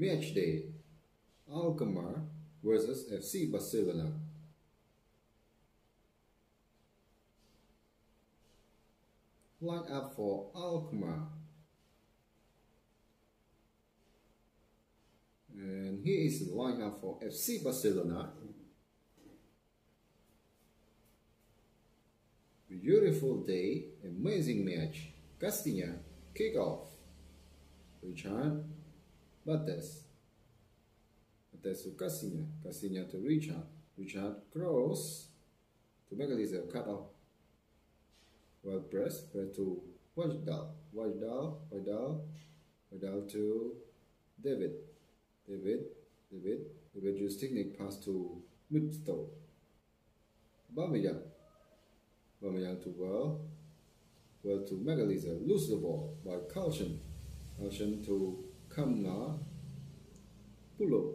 Match day Alkmaar versus FC Barcelona. Line up for Alkmaar. And here is the lineup for FC Barcelona. Beautiful day, amazing match. Castilla, kick off. Richard, Bates. Bates to Castilla, Castilla to Richard. Richard cross to Magalhaes, cut off. Well press, press to Wijndal. Wijndal, Wijndal, Wijndal to David. David, David, David use technique pass to Midstow. Aubameyang. Aubameyang to Well. Well to Magalhaes, lose the ball by Karlsson. Karlsson to Kamna. Pulo.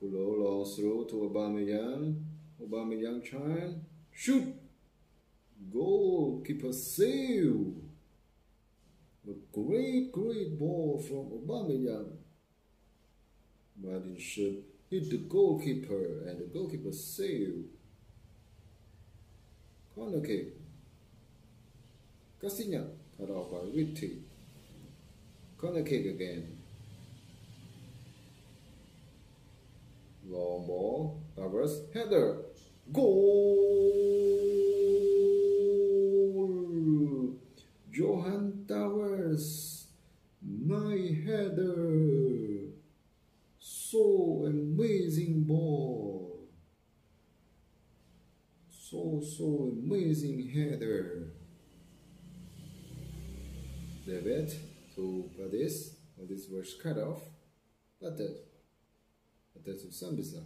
Pulo long through to Aubameyang. Aubameyang try shoot. Goalkeeper save. A great, great ball from Aubameyang but it should hit the goalkeeper and the goalkeeper save. Corner kick. Castilla cut off by Witty. Corner kick again. Long ball, Towers, header, goal! Johan Towers, my header so amazing ball. So, so amazing header. David to Badis. Badis was cut off. But that. That's to Sambisa.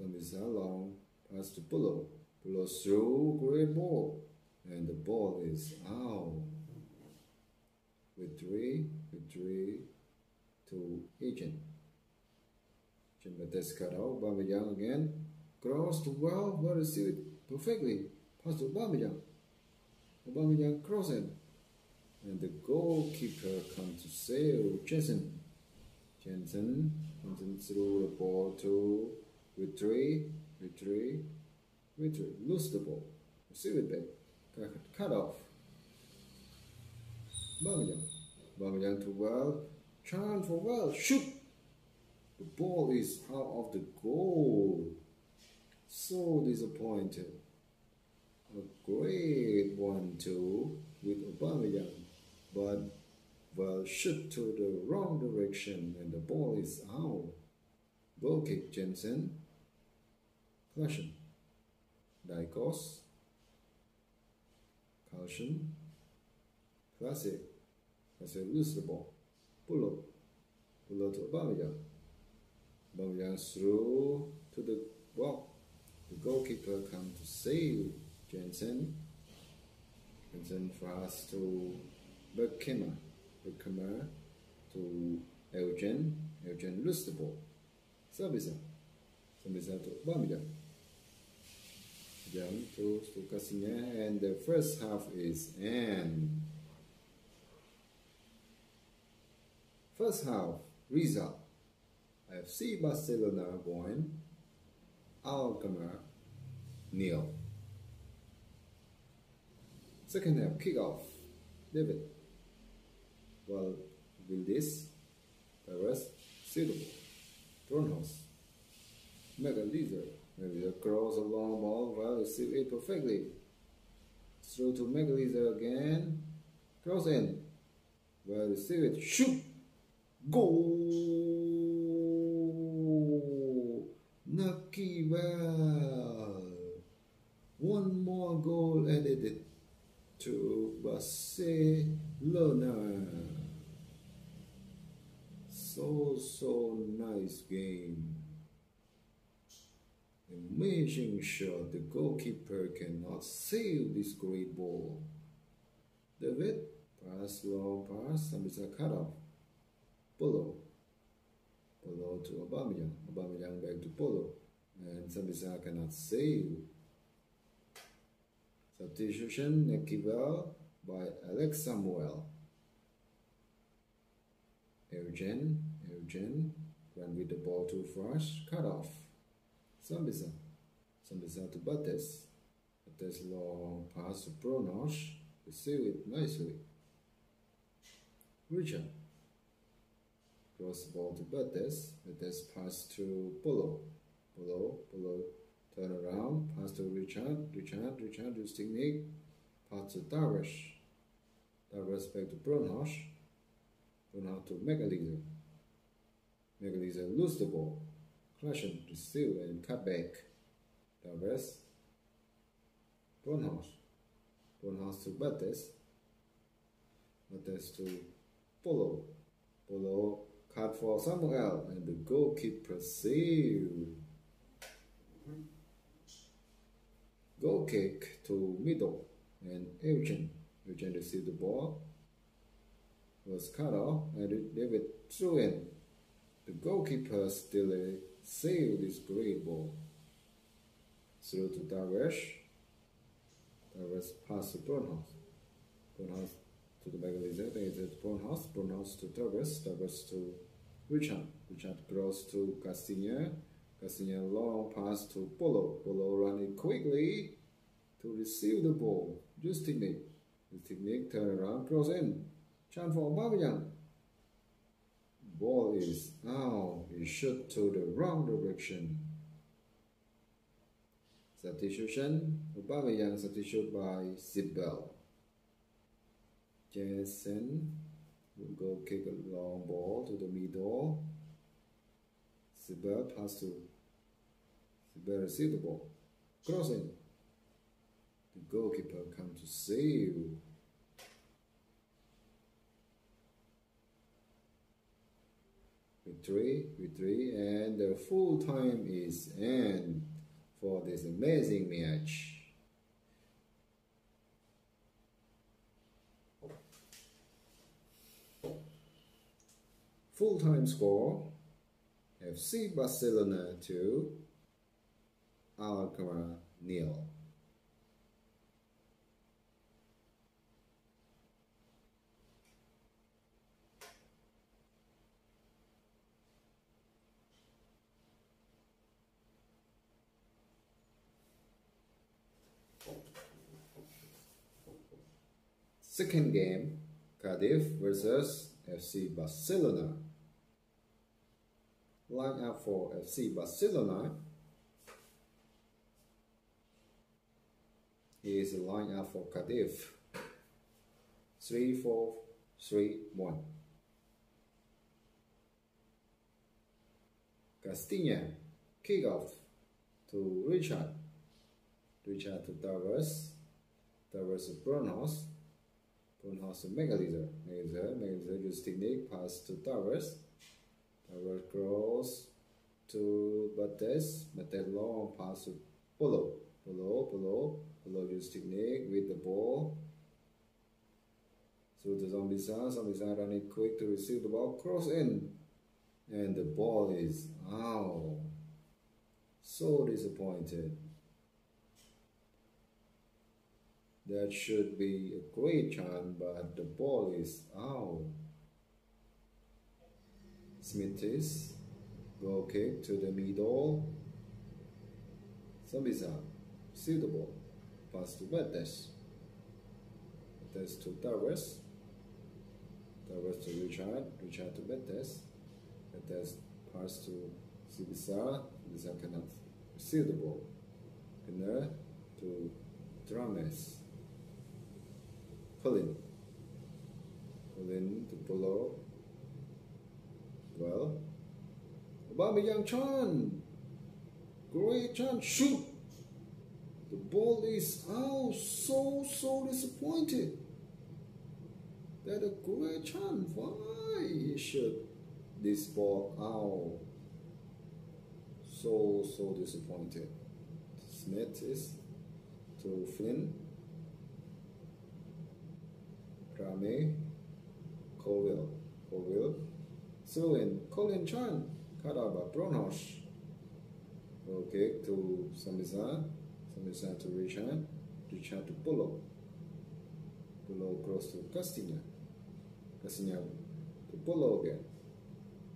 Sambisa long um pass to Pulo. Pulo through great ball. And the ball is out. With three, with three to agent. Chamberlain cut out. Aubameyang again. Cross to well. Well received perfectly. Pass to Aubameyang. Aubameyang crossing. And the goalkeeper comes to save Jensen. Jensen. Jensen threw the ball to Vitry. Vitry. Vitry. Lose the ball. Receive it back. Cut, off. Aubameyang. Aubameyang to well. Chance for well. Shoot. The ball is out of the goal. So disappointed. A great one too with Aubameyang, but well shoot to the wrong direction and the ball is out. Goal kick Jensen. Caution. Dykos. Caution. Classic. Classic lose the ball. Pull up. Pull up to Aubameyang. Aubameyang through to the wall. The goalkeeper come to save Jensen. Jensen fast to Berkemer. Berkemer to Elgin. Elgin the ball. Sabisa. Sabisa to Aubameyang. Jump to, to and the first half is end. First half result. FC Barcelona 1, Alkmaar nil. Second half kickoff. David. Well, Vildes, Perez, suitable. Turnhouse. Magalhaes. Maybe the cross a long ball. Well, receive it perfectly. Throw to Magalhaes again. Cross in. Well, receive it. Shoot. Goal. Nucky well. One more goal added to Barcelona. So, so nice game. Amazing shot. The goalkeeper cannot save this great ball. David, pass long pass, and it's a cut off. Polo. Polo to Aubameyang. Aubameyang back to Polo. And Sambisa cannot save. Substitution Nekivel by Alex Samuel. Eugen, Eugen, Run with the ball to fast. Cut off. Sambisa. Sambisa to Bates. Bates long pass to Pronos. Receive it nicely. Richard. Cross ball to Bates. Bates pass to Polo. Polo. Polo. Turn around. Pass to Richard. Richard. Richard use technique. Pass to Darvish. Darvish back to Pronos. Pronos to Megalizer. Megalizer lose the ball. And receive and cut back. Darvish. Pronos. Pronos to Bates. Bates to Polo. Polo cut for Samuel and the goalkeeper save. Goal kick to middle and Eugene. Eugene received the ball. Was cut off and David threw in. The goalkeeper still uh, saved this great ball. Through to Darvish. Darvish pass to Burnhouse. Burnhouse to the back of his head. It's Burnhouse. Burnhouse to Darvish. Darvish to Richard. Richard cross to Castilla. Castilla long pass to Polo. Polo running quickly to receive the ball. Just technique. The technique turn around, cross in. Chance for Aubameyang. Ball is out. He shot to the wrong direction. Substitution. Aubameyang substitute by Sibel. Jason will go kick a long ball to the middle. Sibel pass to Sibel receive the ball. Crossing. The goalkeeper come to save. Victory, victory, and the full time is end for this amazing match. Full time score FC Barcelona 2, Alkmaar nil. Second game, Cardiff versus FC Barcelona. Line up for FC Barcelona is a line up for Cardiff. 3 4 3 1. Castilla kick off to Richard. Richard to Tavares. Tavares to Brunos. Brunos to Megalizer. Megalizer. Megalizer use technique. Pass to towers. Tavares cross to Bates. Bates long pass to Polo. Polo. Polo. Polo use technique with the ball. So the Zambisa. Zambisa running quick to receive the ball. Cross in. And the ball is out. So disappointed. That should be a great chance, but the ball is out. Smithies, goal kick to the middle. The ball. Pass to Betes. Betes to Tavares. Tavares to Richard. Richard to Betes. Betes pass to Sibisa. Sibisa cannot receive the ball. Kenner to Drames. Colin to Polo. Well, Aubameyang Chan. Great chance. Shoot. The ball is out. So, so disappointed. That a great chance. Why he shoot this ball out? So, so disappointed. Smithies to Flynn. Rame, Colwill, Colwill, Sylvain, Colin Chan, Kadaba, Bronosh. Okay, to Samisa, Samisa to Richard, Richard to Polo. Polo cross to Castilla, Castilla to Polo again.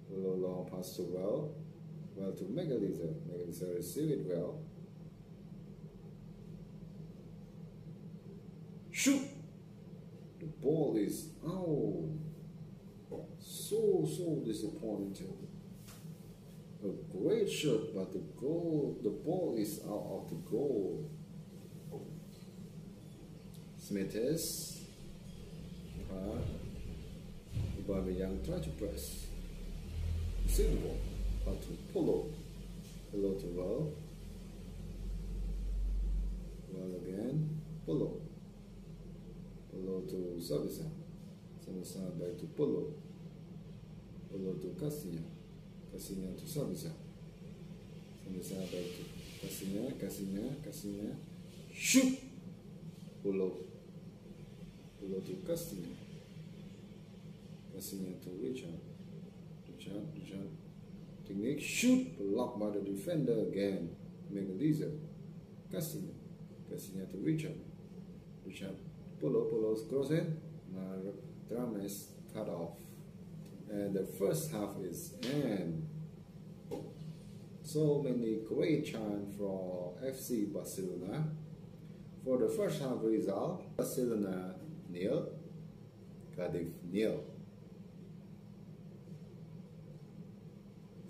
Polo long pass to well. Well to Megalizer. Megalizer receive it well. Shoot! Ball is out. So, so disappointing. A great shot, but the goal, the ball is out of the goal. Smithers. Uh, Aubameyang try to press. See the ball, but to Polo. Polo to well. Well again. Polo. Polo to Savisa. Savisa back to Polo. Polo to Cassinya. Cassinya to Savisa. Savisa back to Cassinya. Cassinya. Cassinya. Shoot! Polo. Polo to Cassinya. Cassinya to Richard. Richard. Richard. Technique. Shoot! Blocked by the defender again. Make it easier. Cassinya. Cassinya to Richard. Richard Polo, Polo's crossing, drum is cut off. And the first half is end. So many great chance for FC Barcelona. For the first half result, Barcelona nil, Cardiff nil.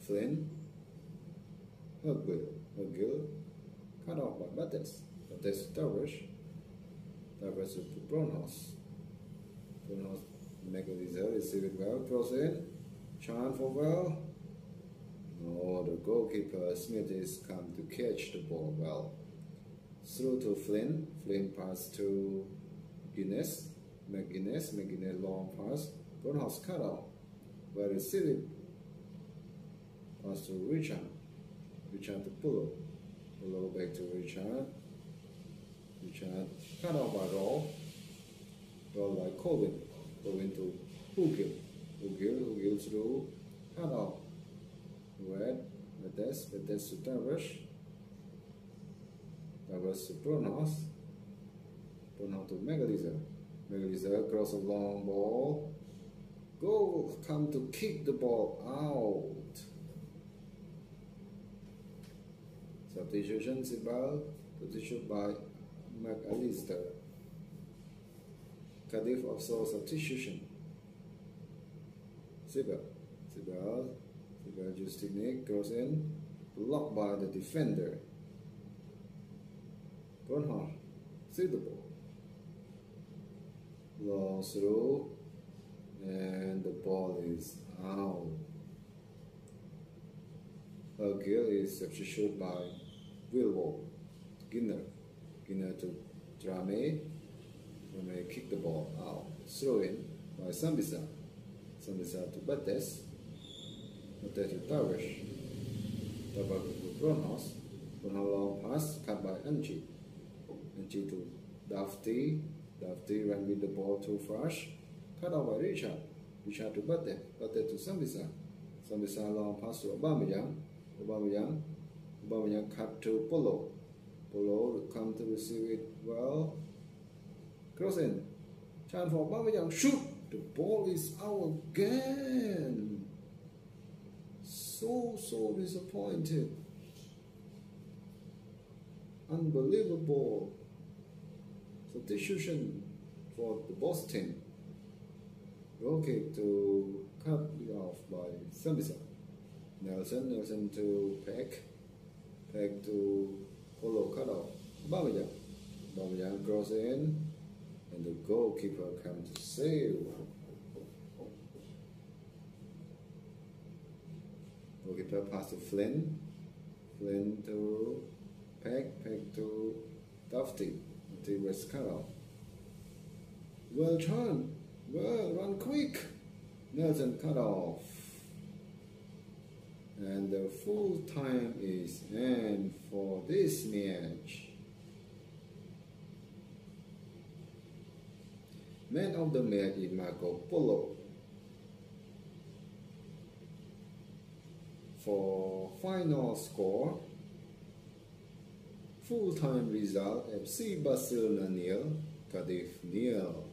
Flynn, Hugill, Hugill, cut off by Bates, Bates Towers, Towers to Pronos. Pronos make a result, receive it well, cross in, chant for well. No, the goalkeeper Smithies come to catch the ball well. Through to Flynn, Flynn pass to Guinness, McGuinness, McGuinness long pass, Pronos cut off. But receive it pass to Richard, Richard to Pullo, Pullo back to Richard, Richard cut off by Roll, Roll by Colvin, Colvin to Hugill, Hugill, Hugill through, cut off, Red, Betes, Betes to Tavares, Tavares to Pronos, Pronos to Megalizer, Megalizer cross a long ball, goal come to kick the ball out. Substitution Sibal, substitution by McAllister. Uh, Cardiff also substitution. Sibel, Sibel, Sibel just technique goes in, blocked by the defender. Bernhard, see the ball. Long through, and the ball is out. Gill is substituted by Wilwell, Ginner, Ginner to Drame, Drame kick the ball out, throw in by Sambisa, Sambisa to Bates, Bates to Tavares, Tavares to Bronos, Bronos long pass cut by Angie, Angie to Dafty, Dafty ran with the ball too fast, cut out by Richard, Richard to Bates, Bates to Sambisa, Sambisa long pass to Aubameyang, Aubameyang, Aubameyang cut to Polo. Polo come to receive it well. Crossing. Chance for Aubameyang. Shoot! The ball is out again. So, so disappointed. Unbelievable. Substitution for the Boston. Kick to cut it off by Sambisa. Nelson, Nelson to Peck, Peck to Polo cut off. Aubameyang, Aubameyang cross in, and the goalkeeper comes to save. Goalkeeper pass to Flynn, Flynn to Peck, Peck to Dufty, Dufty was cut off. Well Chan, well run quick, Nelson cut off and the full time is end for this match. Man of the match is Marco Polo. For final score, full time result FC Barcelona nil, Cardiff nil.